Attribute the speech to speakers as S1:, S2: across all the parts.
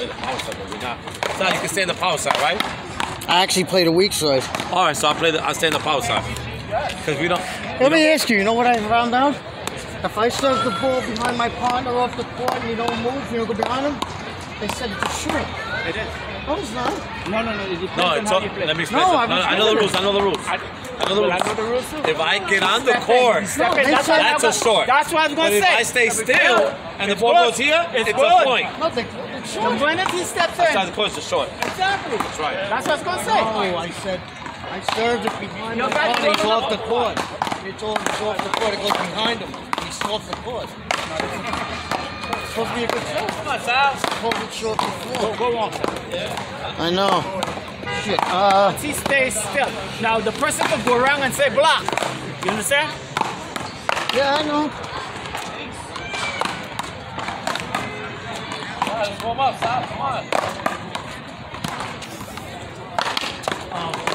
S1: play the power side, but we're not. So you can stay in the power side, right?
S2: I actually played a weak side.
S1: All right, so I'll play the. I'll stay in the power side. Because we don't.
S2: Let me ask you, you know what I found out? If I serve the ball behind my partner off the court and you don't move, you don't go behind him, they said it's a short.
S3: It is.
S2: No, it's not.
S3: No, no, no. It depends
S1: No,
S3: on
S1: it's
S3: how
S1: all,
S3: you play.
S1: let me explain.
S2: No,
S1: something.
S2: I'm
S1: No, I know the rules. I know the rules.
S3: I,
S1: I know the
S3: well,
S1: rules.
S3: I know the rules.
S1: If I get on the court,
S3: step in.
S2: they
S3: That's,
S1: that's a short.
S3: That's what I was gonna say. if.
S1: I stay still and the ball goes here,
S3: It's
S1: it's, a point.
S2: No, they, it's
S3: The
S2: short.
S3: point is he steps
S1: Outside
S3: in.
S1: the court, it's a short.
S3: Exactly.
S1: That's right.
S3: That's what I was gonna say.
S2: No, I said I served it behind
S3: Your
S2: my
S3: guy
S2: partner. He's off the court. He told him he's off the court. It goes behind him. He's off the court. It's supposed to be a good shot.
S1: Come on, Sal.
S2: It's supposed short before.
S3: Go, go on.
S2: I know. Shit. Uh,
S3: He stays still. Now the person could go around and say block. You understand?
S2: yeah, I know.
S1: Let's warm up, Sal. Come on.
S3: Oh,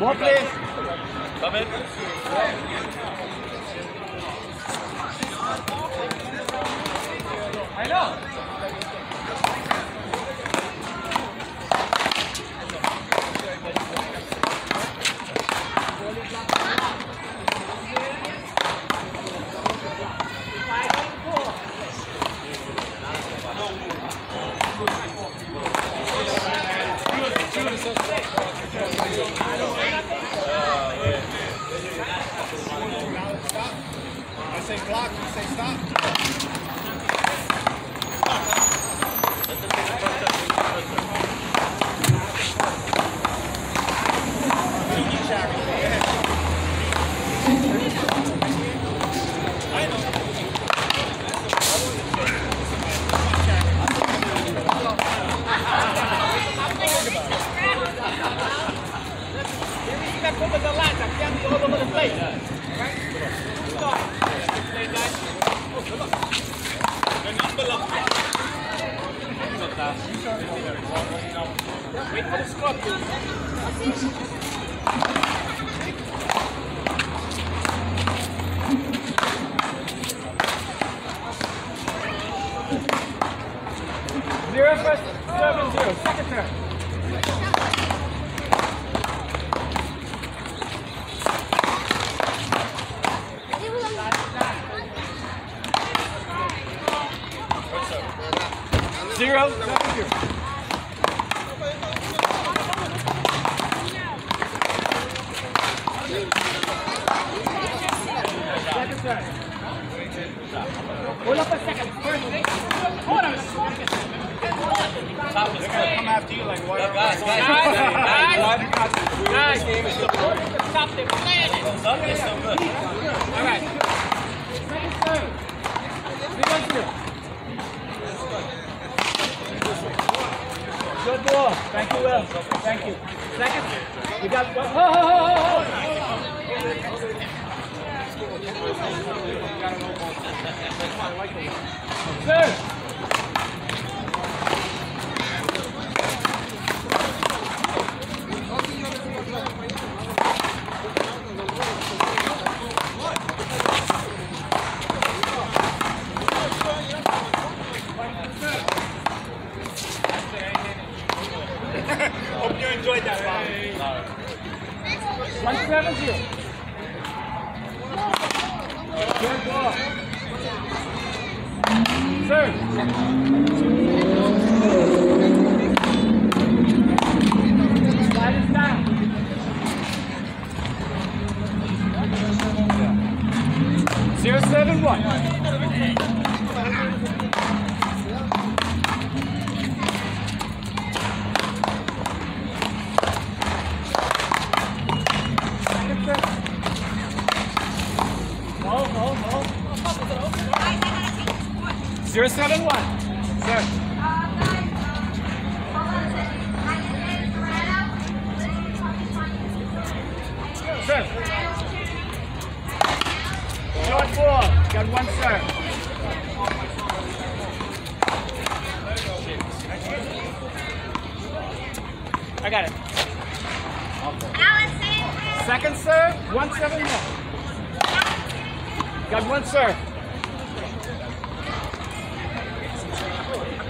S3: More plays.
S1: Come in.
S3: I know.
S4: I say block, you say stop.
S3: Step over the line. I can't be all over the place. Wait for the score, please. Thank you, Will. Thank. Zero seven one. Got one serve. I got it. Second serve, one seven more. Got one serve.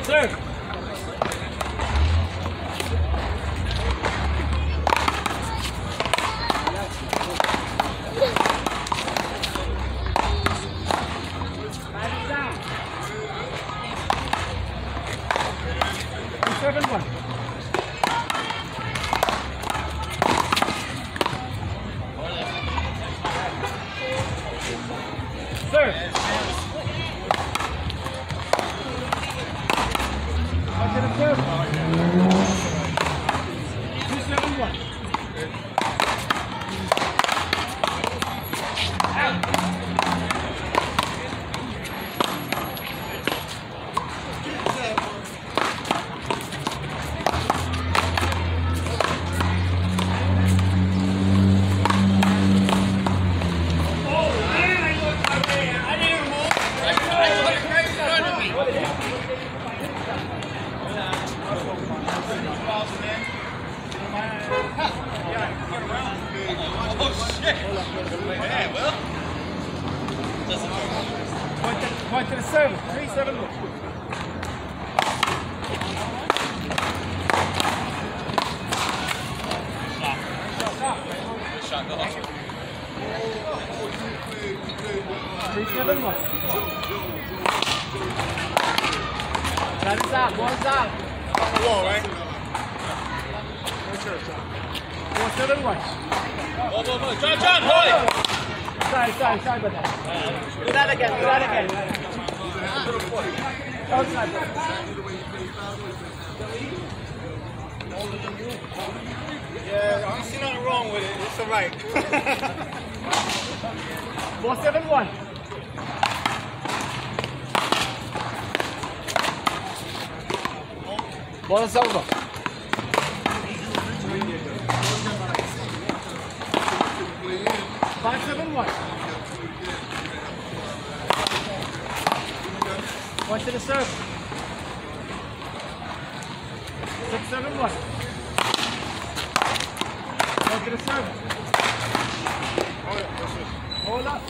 S3: Serve. That. Do that again. Do that again. Outside.
S4: Yeah, I see nothing wrong with it. It's all right.
S3: Four seven one. Ball is over. Five seven one. One to the serve. Six seven one. One to the. Hold up.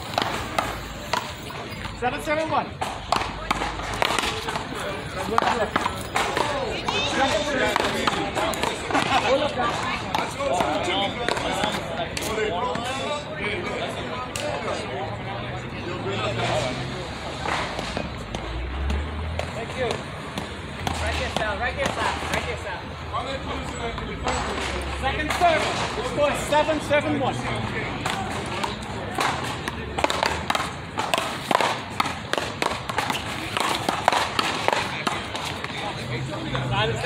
S3: Seven seven one. Hold up, guys. Thank you. Right there, Sal. Right there, Sal. Right there, Sal. Second serve. Score is seven seven one. Side is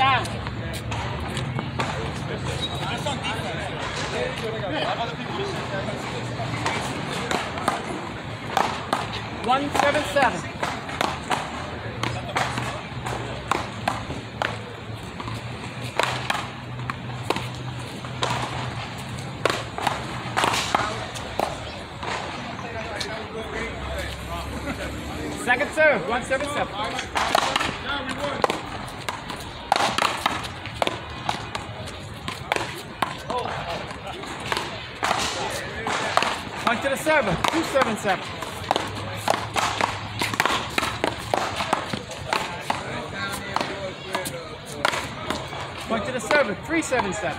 S3: seven seven. Second serve, one seven seven. One to the server, two seven seven. One to the server, three seven seven.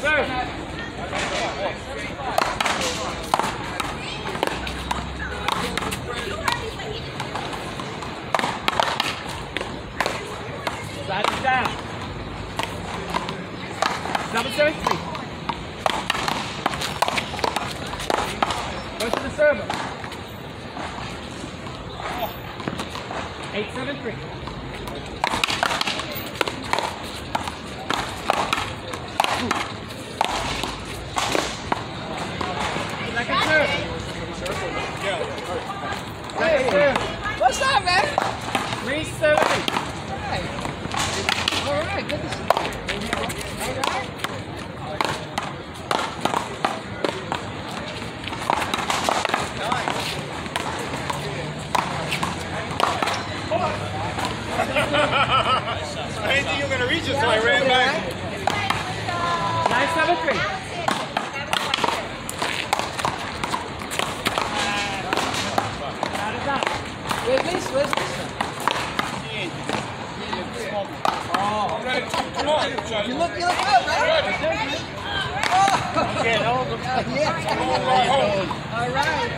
S3: Serve. Side is down. Seven seven three. Go to the server. Eight seven three. Second serve. Second serve.
S5: What's up, man?
S3: Three seven eight.
S5: Hey,
S2: good to see you. All right.
S4: I didn't think you were going to reach it, so I ran back.
S3: Nine seven three. That is out.
S2: Where's this? Where's this?
S4: Come on.
S2: You look, you look good, right?
S4: Yeah, that was a
S2: Yeah.
S4: right home.
S2: All right.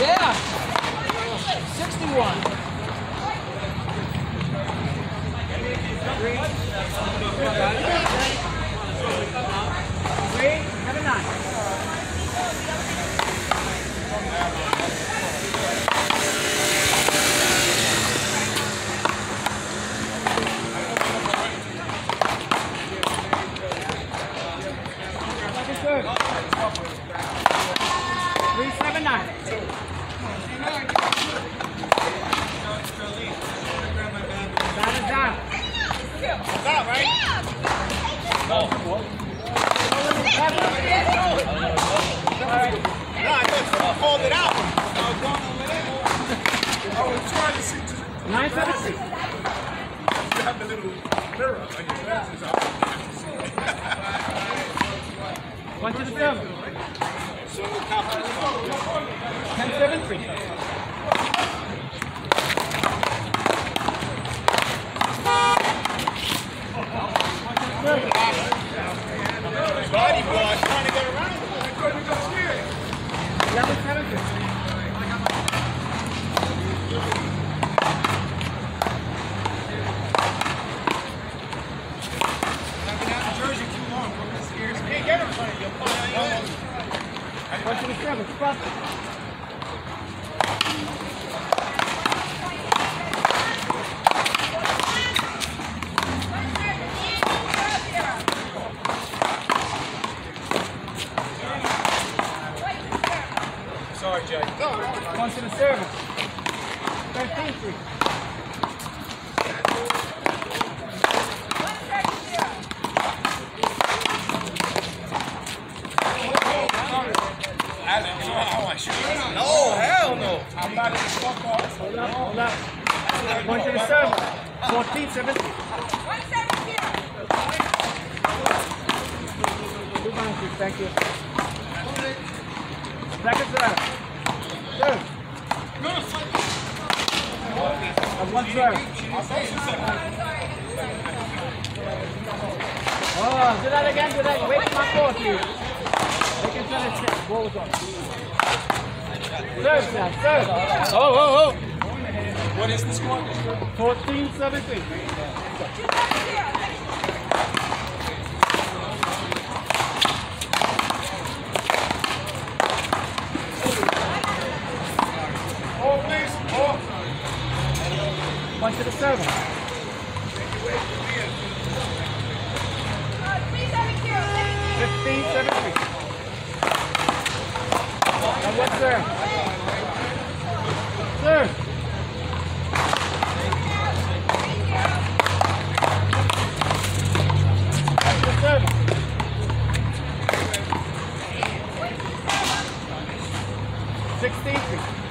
S2: Yeah. 61.
S3: Three, seven, nine.
S4: Stop, right? No, I thought you it out. I was going over there. I was trying to see.
S3: Nine, seven,
S4: you have the little mirror on your glasses.
S3: To the seven.
S4: So confident.
S3: Ten, seven, three. One to the service. Thirteen, three.
S4: Alex, you know how I shoot. No, hell no. I'm not in the fuck off.
S3: Hold up, hold up. One to the service. Fourteen, seventeen. Two bounces, thank you. Second serve. Serve. And one serve. Oh, do that again, do that. Wait for my call, please. Making sure the check. Ball was on. Serve, now, serve.
S4: Oh, oh, oh. What is the score?
S3: 14, 17. 16th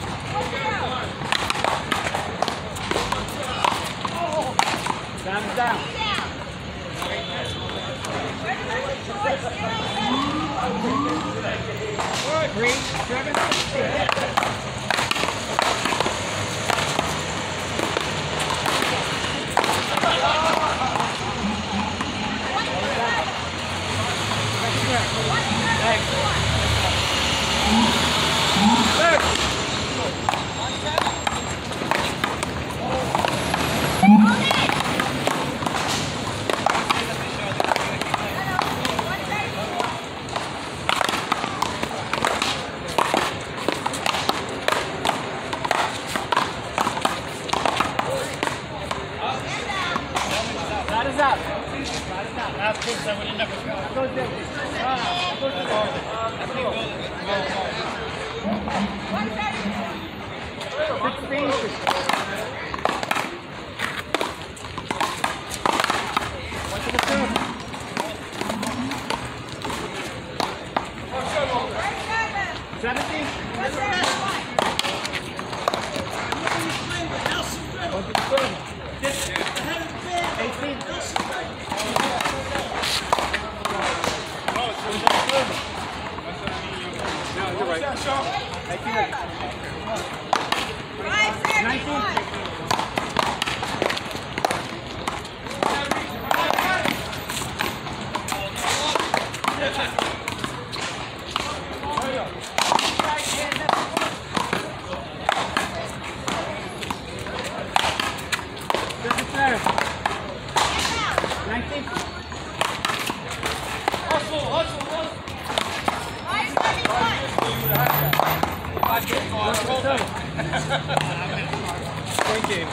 S1: Point game.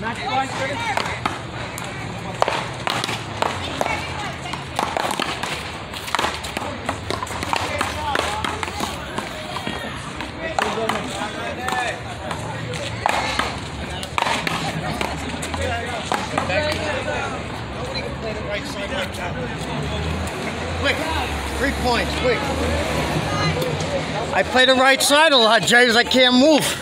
S3: Match point, Curtis.
S2: Quick, three points, quick. I play the right side a lot, James. I can't move.